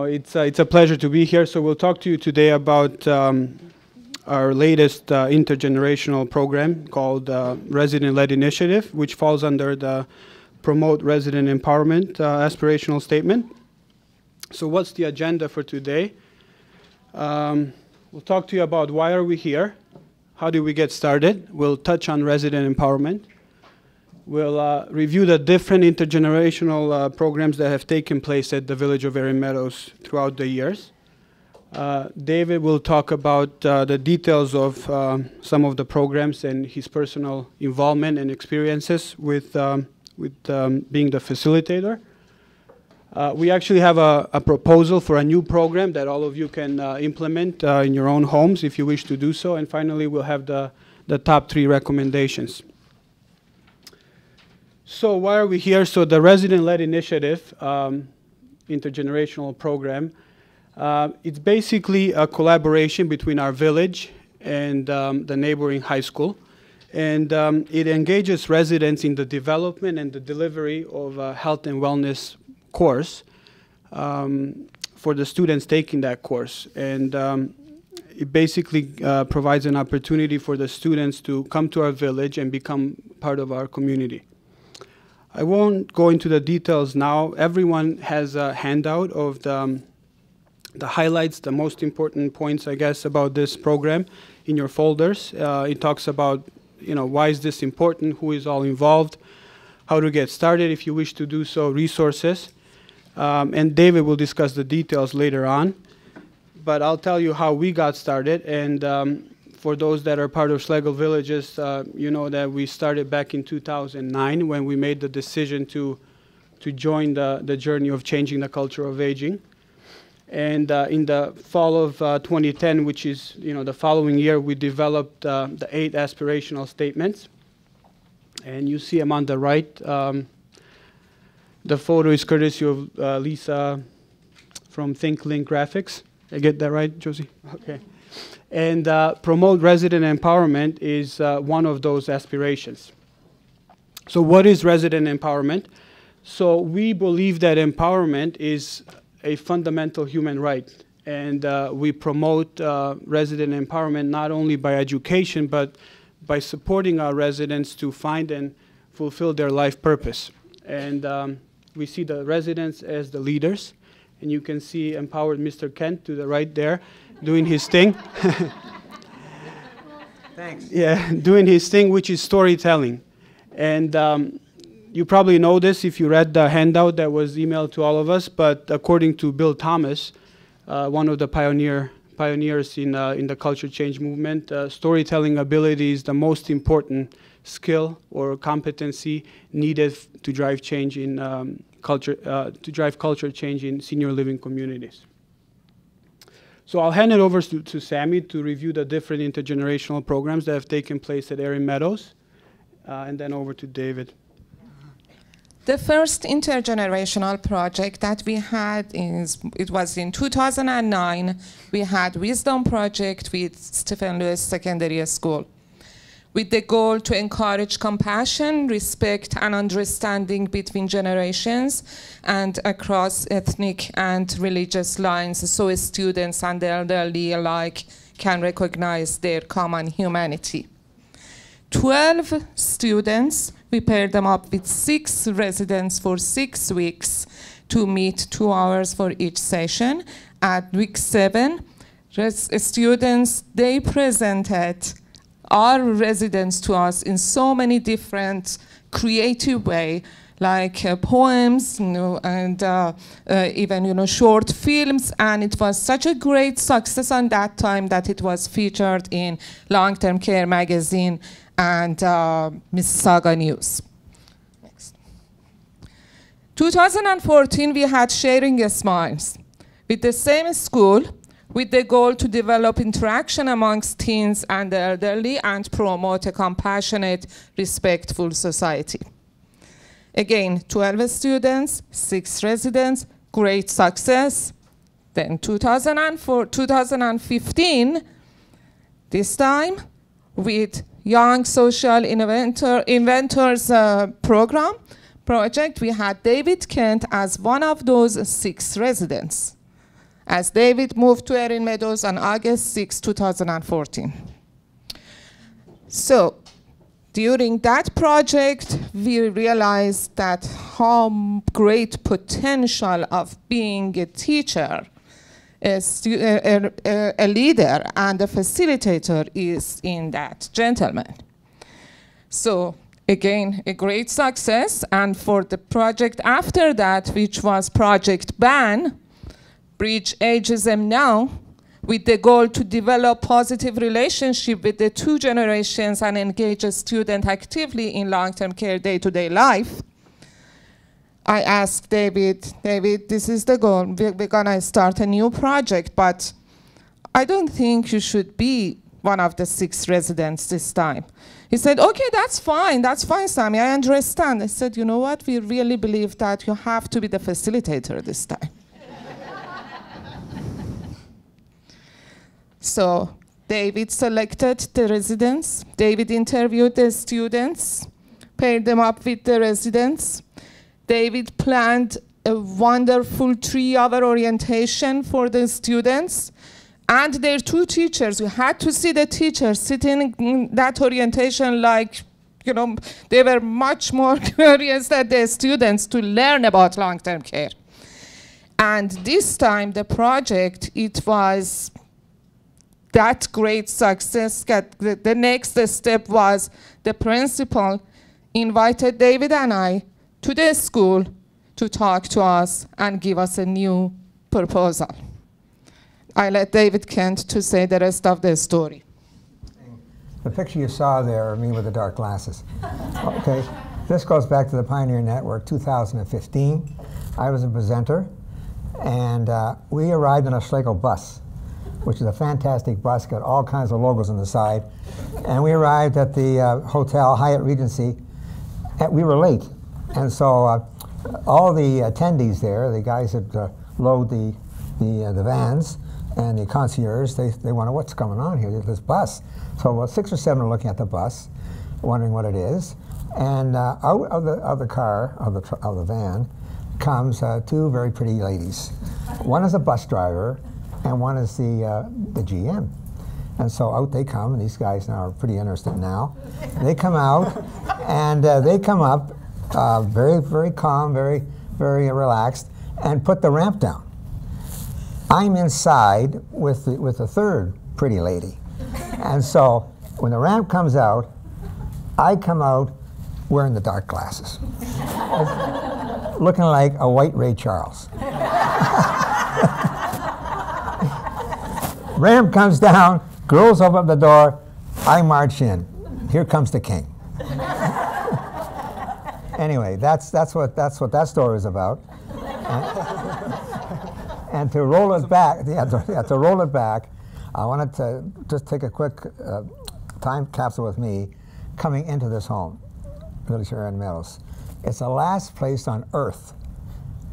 it's, uh, it's a pleasure to be here. So we'll talk to you today about um, our latest uh, intergenerational program called uh, Resident-Led Initiative, which falls under the Promote Resident Empowerment aspirational statement. So what's the agenda for today? Um, we'll talk to you about why are we here, how do we get started. We'll touch on resident empowerment. We'll uh, review the different intergenerational uh, programs that have taken place at the village of Erin Meadows throughout the years. Uh, David will talk about uh, the details of uh, some of the programs and his personal involvement and experiences with, um, with um, being the facilitator. Uh, we actually have a, a, proposal for a new program that all of you can implement in your own homes if you wish to do so. And finally, we'll have the, the top three recommendations. So why are we here? So the resident-led initiative, um, intergenerational program, uh, it's basically a collaboration between our village and um, the neighboring high school. And um, it engages residents in the development and the delivery of a health and wellness course um, for the students taking that course. And um, it basically uh, provides an opportunity for the students to come to our village and become part of our community. I won't go into the details now. Everyone has a handout of the, um, the highlights, the most important points, I guess, about this program in your folders. Uh, it talks about, you know, why is this important, who is all involved, how to get started if you wish to do so, resources. Um, and David will discuss the details later on. But I'll tell you how we got started. And um, for those that are part of Schlegel Villages, uh, you know that we started back in 2009 when we made the decision to, to join the, the journey of changing the culture of aging. And uh, in the fall of uh, 2010, which is you know the following year, we developed uh, the eight aspirational statements. And you see them on the right. Um, the photo is courtesy of uh, Lisa from ThinkLink Graphics. I get that right, Josie? Okay. And uh, promote resident empowerment is uh, one of those aspirations. So, what is resident empowerment? So, we believe that empowerment is a fundamental human right. And uh, we promote uh, resident empowerment not only by education, but by supporting our residents to find and fulfill their life purpose. And um, we see the residents as the leaders. And you can see empowered Mr. Kent to the right there doing his thing. Thanks. Yeah, doing his thing, which is storytelling. And um, you probably know this if you read the handout that was emailed to all of us, but according to Bill Thomas, uh, one of the pioneer pioneers in, uh, in the culture change movement, uh, storytelling ability is the most important skill or competency needed to drive change in um, culture, uh, to drive culture change in senior living communities. So I'll hand it over to, to Sami to review the different intergenerational programs that have taken place at Erin Meadows, uh, and then over to David. The first intergenerational project that we had is it was in 2009. We had Wisdom Project with Stephen Lewis Secondary School with the goal to encourage compassion, respect, and understanding between generations and across ethnic and religious lines so students and the elderly alike can recognize their common humanity. 12 students, we paired them up with six residents for six weeks to meet two hours for each session. At week seven, students, they presented our residents to us in so many different creative way like uh, poems you know, and uh, uh, even you know short films and it was such a great success on that time that it was featured in long-term care magazine and uh, Mississauga News. Next. 2014 we had Sharing Smiles with the same school with the goal to develop interaction amongst teens and the elderly and promote a compassionate, respectful society. Again, 12 students, 6 residents, great success. Then 2004, 2015, this time with Young Social Inventor, Inventors uh, Program project, we had David Kent as one of those six residents. As David moved to Erin Meadows on August 6, 2014. So during that project, we realized that how great potential of being a teacher, a, a, a, leader, and a facilitator is in that gentleman. So again, a great success. And for the project after that, which was Project BAN, Bridge Ageism Now, with the goal to develop positive relationship with the two generations and engage a student actively in long-term care day-to-day life. I asked David, David, this is the goal. We're gonna start a new project, but I don't think you should be one of the six residents this time. He said, okay, that's fine, that's fine, Sami, I understand. I said, you know what, we really believe that you have to be the facilitator this time. So David selected the residents. David interviewed the students, paired them up with the residents. David planned a wonderful three-hour orientation for the students and their two teachers. We had to see the teachers sitting in that orientation like, you know, they were much more curious than the students to learn about long-term care. And this time, the project, it was that great success, the next step was the principal invited David and I to the school to talk to us and give us a new proposal. I let David Kent to say the rest of the story. The picture you saw there, of me with the dark glasses. Okay, this goes back to the Pioneer Network 2015. I was a presenter, and uh, we arrived in a Schlegel bus which is a fantastic bus, got all kinds of logos on the side. And we arrived at the uh, hotel, Hyatt Regency, and we were late. And so uh, all the attendees there, the guys that uh, load the, the, uh, the vans, and the concierge, they, they wonder what's going on here, this bus. So well, six or seven are looking at the bus, wondering what it is. And uh, out of the, of the car, of the, of the van, comes uh, two very pretty ladies. One is a bus driver, and one is the, uh, the GM. And so out they come, and these guys now are pretty interested now. They come out, and uh, they come up uh, very, very calm, very, very relaxed, and put the ramp down. I'm inside with the, with the third pretty lady. And so when the ramp comes out, I come out wearing the dark glasses, looking like a white Ray Charles. Ram comes down, girls open the door, I march in. Here comes the king. anyway, that's, that's, what, that's what that story is about. And, to roll it back, yeah to, yeah, to roll it back, I wanted to just take a quick uh, time capsule with me coming into this home, Village Erin Meadows. It's the last place on earth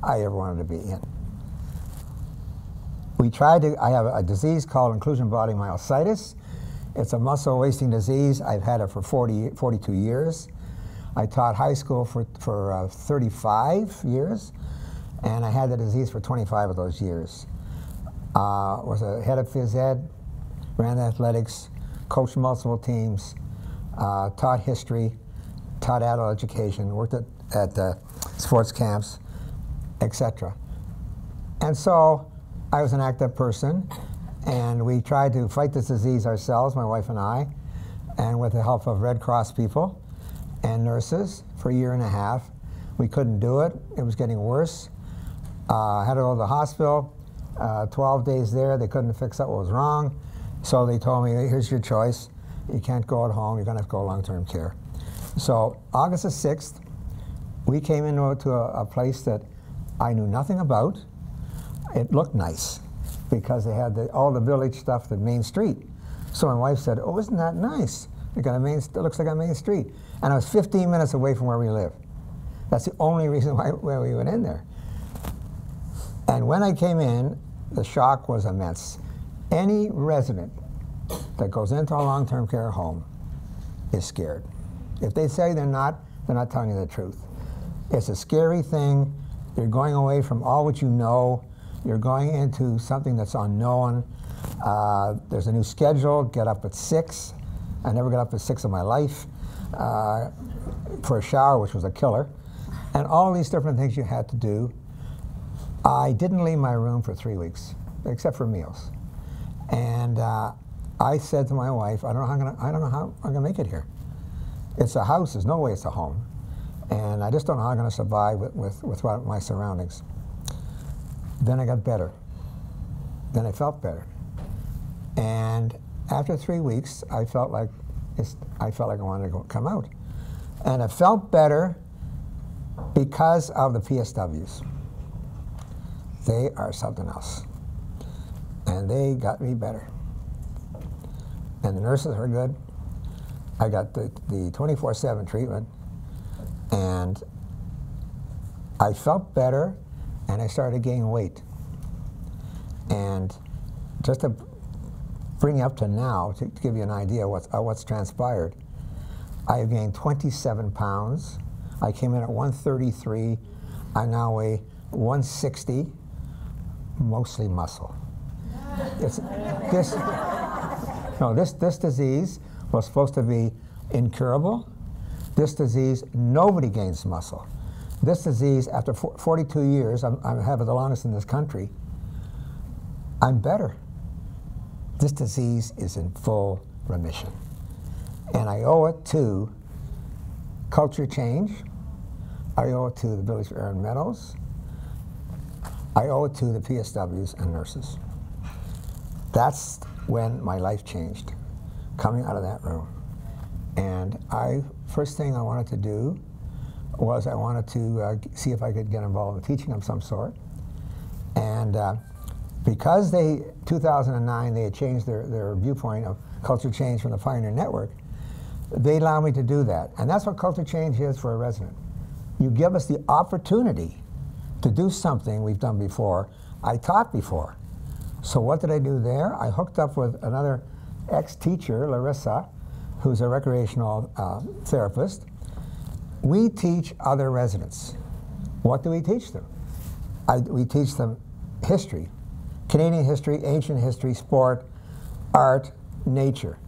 I ever wanted to be in we tried to, I have a disease called inclusion body myositis. It's a muscle wasting disease. I've had it for 40, 42 years. I taught high school for, for uh, 35 years, and I had the disease for 25 of those years. Uh, was a head of phys ed, ran athletics, coached multiple teams, uh, taught history, taught adult education, worked at, at sports camps, etc. And so I was an active person, and we tried to fight this disease ourselves, my wife and I, and with the help of Red Cross people and nurses for a year and a half. We couldn't do it. It was getting worse. Uh, had to go to the hospital. Uh, 12 days there, they couldn't fix up what was wrong. So they told me, here's your choice. You can't go at home. You're going to have to go long-term care. So August the 6th, we came into a, a place that I knew nothing about it looked nice because they had the, all the village stuff, the main street. So my wife said, oh, isn't that nice? It, got a main, it looks like a main street. And I was 15 minutes away from where we live. That's the only reason why, why we went in there. And when I came in, the shock was immense. Any resident that goes into a long-term care home is scared. If they say they're not, they're not telling you the truth. It's a scary thing. You're going away from all what you know You're going into something that's unknown. Uh, there's a new schedule. Get up at six. I never got up at six in my life uh, for a shower, which was a killer, and all these different things you had to do. I didn't leave my room for three weeks, except for meals, and uh, I said to my wife, "I don't know how I'm gonna, I don't know how I'm gonna make it here. It's a house. There's no way it's a home, and I just don't know how I'm gonna survive with, with, with my surroundings." Then I got better. Then I felt better. And after three weeks, I felt like I felt like I wanted to go, come out. And I felt better because of the PSWs. They are something else. And they got me better. And the nurses are good. I got the 24-7 treatment. And I felt better and I started gaining weight. And just to bring up to now, to, to give you an idea what's, uh, what's transpired, I have gained 27 pounds. I came in at 133. I now weigh 160, mostly muscle. It's, this, no, this, this disease was supposed to be incurable. This disease, nobody gains muscle. This disease, after 42 years, I'm, I have it the longest in this country, I'm better. This disease is in full remission. And I owe it to culture change. I owe it to the Village of Erin Meadows. I owe it to the PSWs and nurses. That's when my life changed, coming out of that room. And I, first thing I wanted to do was I wanted to uh, see if I could get involved in teaching of some sort. And uh, because they, 2009, they had changed their, their viewpoint of culture change from the Pioneer Network, they allowed me to do that. And that's what culture change is for a resident. You give us the opportunity to do something we've done before. I taught before. So what did I do there? I hooked up with another ex-teacher, Larissa, who's a recreational uh, therapist, we teach other residents. What do we teach them? I, we teach them history, Canadian history, ancient history, sport, art, nature.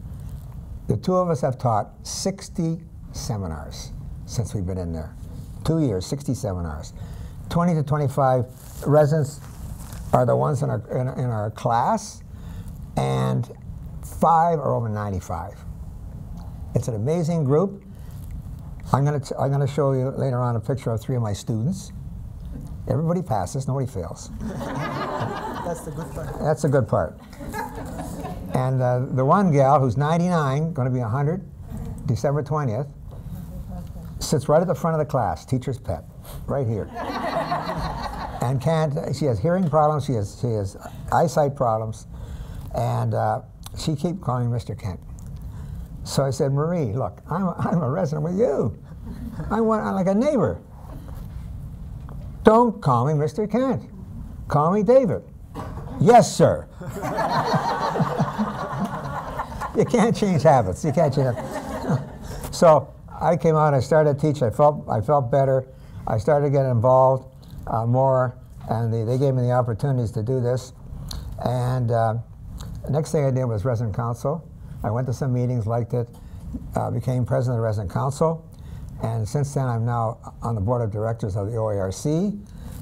The two of us have taught 60 seminars since we've been in there. Two years, 60 seminars. 20 to 25 residents are the ones in our, in, in our class, and five are over 95. It's an amazing group. I'm going to I'm going to show you later on a picture of three of my students. Everybody passes, nobody fails. That's the good part. That's the good part. And uh, the one gal who's 99, going to be 100, December 20th, sits right at the front of the class, teacher's pet, right here. and can't, she has hearing problems, she has, she has eyesight problems, and uh, she keeps calling Mr. Kent. So I said, Marie, look, I'm a, I'm a resident with you. I want, I'm like a neighbor. Don't call me Mr. Kent. Call me David. Yes, sir. you can't change habits. You can't change so I came out, I started to teach. I felt, I felt better. I started to get involved uh, more, and they, they gave me the opportunities to do this. And uh, the next thing I did was resident council. I went to some meetings, liked it, uh, became president of the resident council, and since then I'm now on the board of directors of the OARC,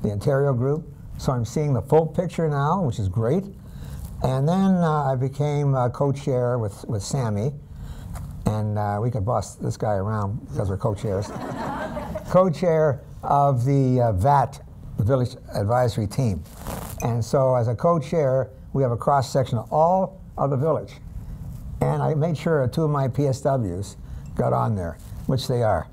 the Ontario group. So I'm seeing the full picture now, which is great. And then uh, I became uh, co-chair with, with Sami, and uh, we could boss this guy around because we're co-chairs. co-chair of the uh, VAT, the Village Advisory Team. And so as a co-chair, we have a cross-section of all of the village. And I made sure two of my PSWs got on there, which they are.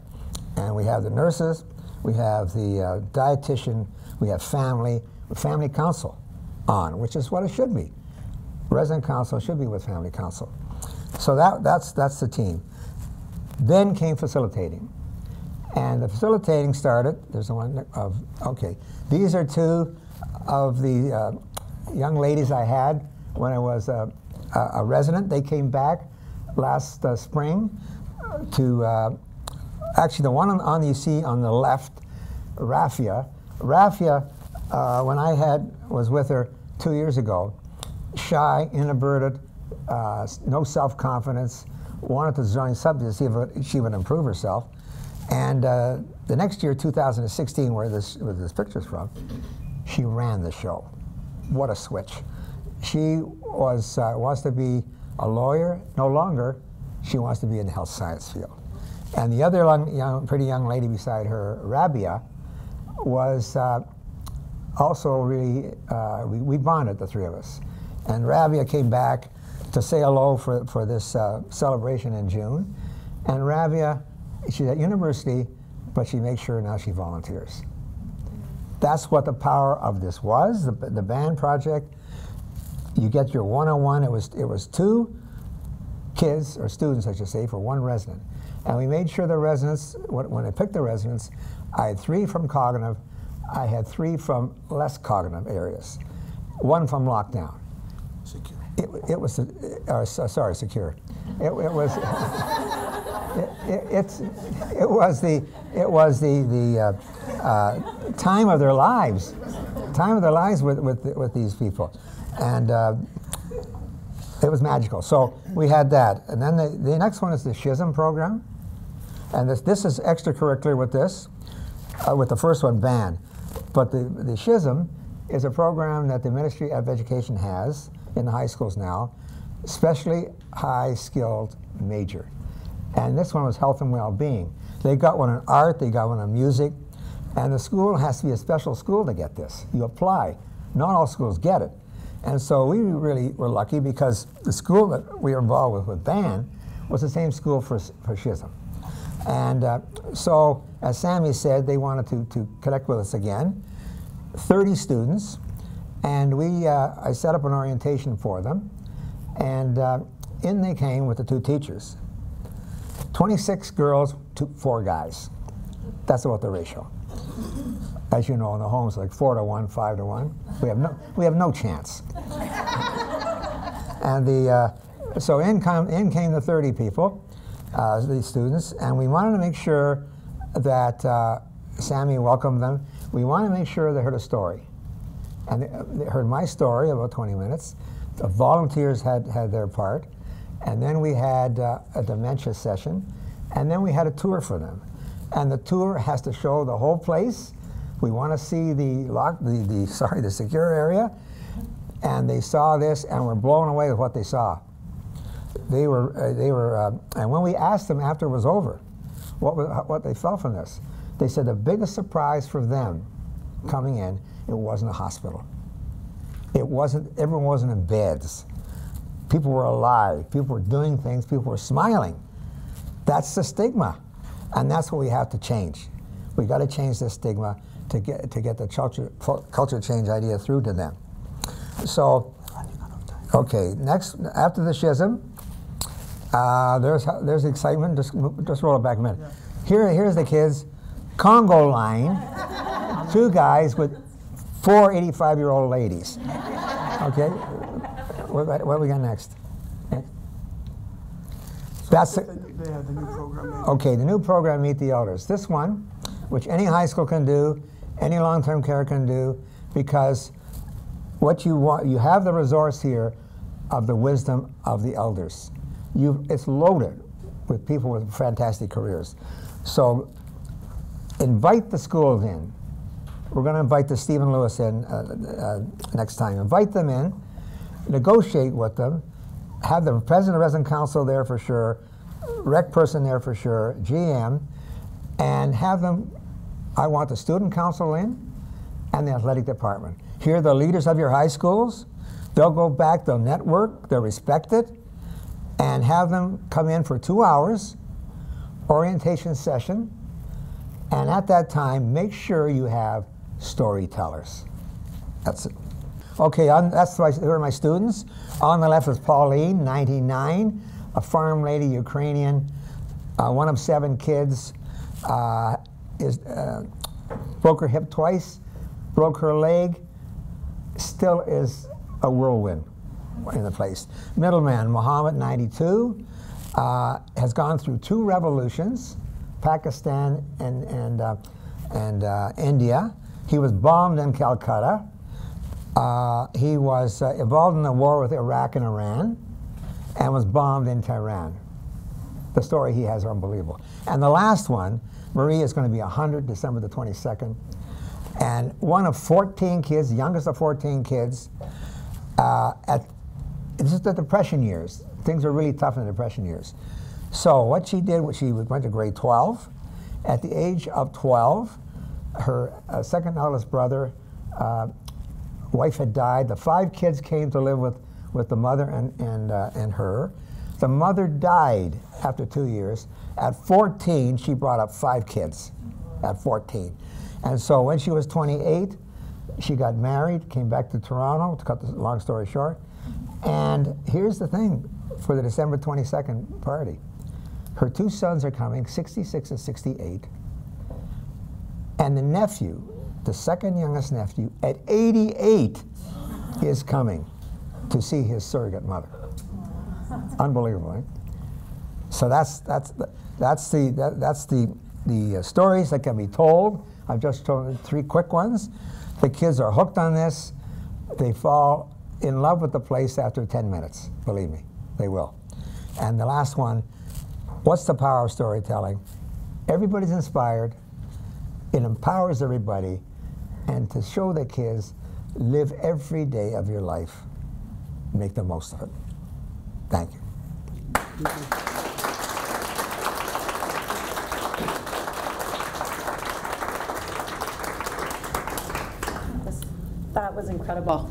And we have the nurses, we have the uh, dietitian, we have family, family council on, which is what it should be. Resident council should be with family council. So that, that's, that's the team. Then came facilitating. And the facilitating started, there's the one of, okay, these are two of the uh, young ladies I had when I was uh, a resident. They came back last uh, spring to, uh, actually the one on, on you see on the left, Rafia. Rafia uh, when I had was with her two years ago, shy, introverted, uh, no self-confidence, wanted to join something to see if she would improve herself. And uh, the next year, 2016, where this where this picture's from, she ran the show. What a switch! She was uh, wants to be a lawyer. No longer, she wants to be in the health science field. And the other young, young, pretty young lady beside her, Rabia, was uh, also really, uh, we, we bonded, the three of us. And Rabia came back to say hello for, for this uh, celebration in June. And Rabia, she's at university, but she makes sure now she volunteers. That's what the power of this was, the, the band project. You get your one-on-one, it was, it was two kids, or students, I should say, for one resident. And we made sure the residents, when, when I picked the residents, I had three from cognitive, I had three from less cognitive areas, one from lockdown. Secure. It, it was, uh, uh, sorry, secure. It, it was, it, it, it's, it was the, it was the, the uh, uh, time of their lives, time of their lives with, with, with these people. And uh, it was magical. So we had that. And then the, the next one is the SHSM program. And this, this is extracurricular with this, uh, with the first one, BAN. But the, the SHSM is a program that the Ministry of Education has in the high schools now, especially high skilled major. And this one was health and well-being. They got one in art, they got one in music, and the school has to be a special school to get this. You apply. Not all schools get it. And so we really were lucky because the school that we were involved with with BAN was the same school for, for SHSM. And uh, so, as Sami said, they wanted to, to connect with us again. 30 students, and we, uh, I set up an orientation for them, and uh, in they came with the two teachers. 26 girls, two, four guys. That's about the ratio. As you know, in the homes, like four to one, five to one. We have no, we have no chance. and the, uh, so in, com- in came the 30 people, uh, these students, and we wanted to make sure that uh, Sami welcomed them. We wanted to make sure they heard a story. And they, they heard my story, about 20 minutes. The volunteers had, had their part. And then we had uh, a dementia session. And then we had a tour for them. And the tour has to show the whole place. We want to see the lock, the, the sorry, the secure area. And they saw this and were blown away with what they saw. They were, uh, they were, uh, and when we asked them after it was over, what, was, what they felt from this, they said the biggest surprise for them coming in, it wasn't a hospital. It wasn't, everyone wasn't in beds. People were alive. People were doing things. People were smiling. That's the stigma. And that's what we have to change. We got to change the stigma to get, to get the culture, culture change idea through to them. So, okay, next, after the SHSM, uh, there's, there's excitement. Just, just roll it back a minute. Here, here's the kids. Congo line, two guys with four 85 year old ladies. Okay, what, what, we got next? That's the, They have the new program. okay. The new program, Meet the Elders. This one, which any high school can do, any long-term care can do, because what you want, you have the resource here of the wisdom of the elders. You, it's loaded with people with fantastic careers. So invite the schools in. We're going to invite the Stephen Lewis in uh, uh, next time. Invite them in, negotiate with them, have the president of resident council there for sure, rec person there for sure, GM, and have them. I want the student council in and the athletic department. Here are the leaders of your high schools. They'll go back, they'll network, they're respected, and have them come in for two hours, orientation session, and at that time, make sure you have storytellers. That's it. Okay, on, that's my, who are my students. On the left is Pauline, 99, a farm lady, Ukrainian, uh, one of seven kids. Uh, is uh, broke her hip twice, broke her leg, still is a whirlwind in the place. Middleman, Muhammad, 92, uh, has gone through two revolutions, Pakistan and, and, uh, and uh, India. He was bombed in Calcutta. Uh, he was uh, involved in the war with Iraq and Iran and was bombed in Tehran. The story he has are unbelievable. And the last one, Marie is going to be 100 December the 22nd. And one of 14 kids, youngest of 14 kids, uh, at this is the Depression years. Things were really tough in the Depression years. So what she did was she went to grade 12. At the age of 12, her uh, second eldest brother, uh, wife had died. The five kids came to live with, with the mother and, and, uh, and her. The mother died after two years. At 14, she brought up five kids. At 14. And so when she was 28, she got married, came back to Toronto, to cut the long story short. And here's the thing for the December 22nd party. Her two sons are coming, 66 and 68. And the nephew, the second youngest nephew, at 88, is coming to see his surrogate mother. Unbelievable, right? So that's that's the, that's the that, that's the the uh, stories that can be told. I've just told three quick ones. The kids are hooked on this. They fall in love with the place after 10 minutes. Believe me, they will. And the last one, what's the power of storytelling? Everybody's inspired. It empowers everybody. And to show the kids, live every day of your life. Make the most of it. Thank you. That was incredible.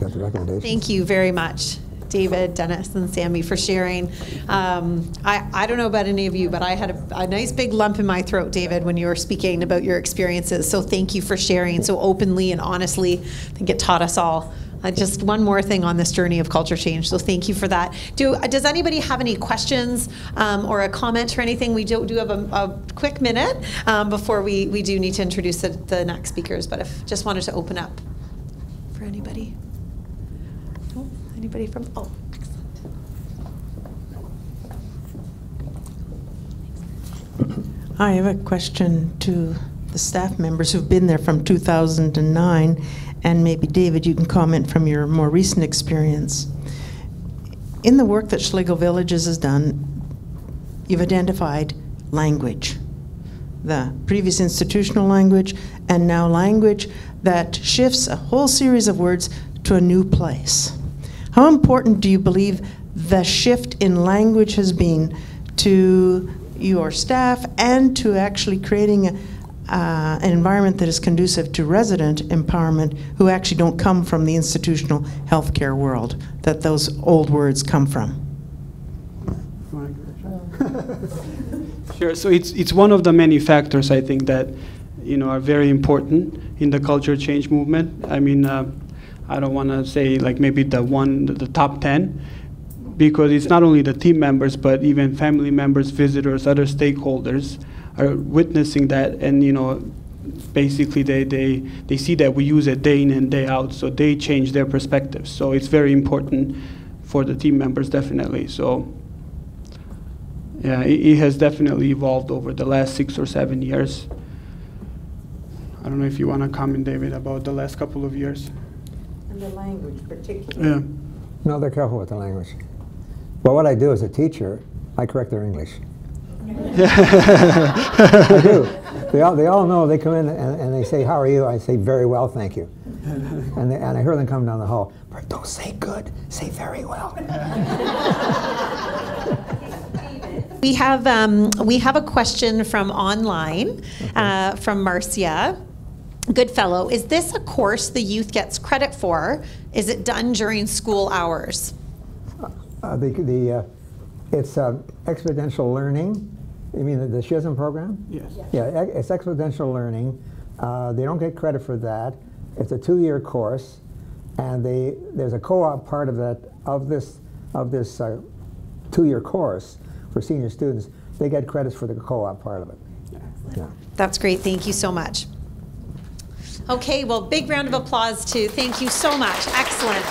Got the recommendation? Thank you very much, David, Denis, and Sami for sharing. Um, I, I don't know about any of you, but I had a, a nice big lump in my throat, David, when you were speaking about your experiences. So thank you for sharing so openly and honestly. I think it taught us all. Uh, just one more thing on this journey of culture change. So thank you for that. Do uh, does anybody have any questions um, or a comment or anything? We do, do have a, a quick minute um, before we, we do need to introduce the, the next speakers. But if just wanted to open up for anybody. No? Anybody from? Oh, excellent. I have a question to the staff members who've been there from 2009, and maybe David, you can comment from your more recent experience. In the work that Schlegel Villages has done, you've identified language, the previous institutional language, and now language that shifts a whole series of words to a new place. How important do you believe the shift in language has been to your staff and to actually creating a, uh, an environment that is conducive to resident empowerment who actually don't come from the institutional healthcare world that those old words come from? Sure. So it's it's one of the many factors I think that you know are very important in the culture change movement. I mean, uh, I don't want to say like maybe the one the top ten, because it's not only the team members but even family members, visitors, other stakeholders are witnessing that, and you know, basically they they they see that we use it day in and day out, so they change their perspectives. So it's very important for the team members, definitely. So. Yeah, it, it has definitely evolved over the last six or seven years. I don't know if you want to comment, David, about the last couple of years. And the language, particularly. Yeah. No, they're careful with the language. Well, what I do as a teacher, I correct their English. I do. They all, they all know. They come in and, and they say, "How are you?" I say, "Very well, thank you." And, they, and I hear them come down the hall. But don't say good. Say very well. We have um, we have a question from online uh, from Marcia. Goodfellow, is this a course the youth gets credit for? Is it done during school hours? Uh, the, the, uh, it's uh, experiential learning. You mean the, the SHSM program? Yes. Yeah, e- it's experiential learning. Uh, they don't get credit for that. It's a two-year course, and they, there's a co-op part of that of this of this uh, two-year course for senior students. They get credits for the co-op part of it. Yeah. That's great. Thank you so much. Okay, well, big round of applause to thank you so much. Excellent.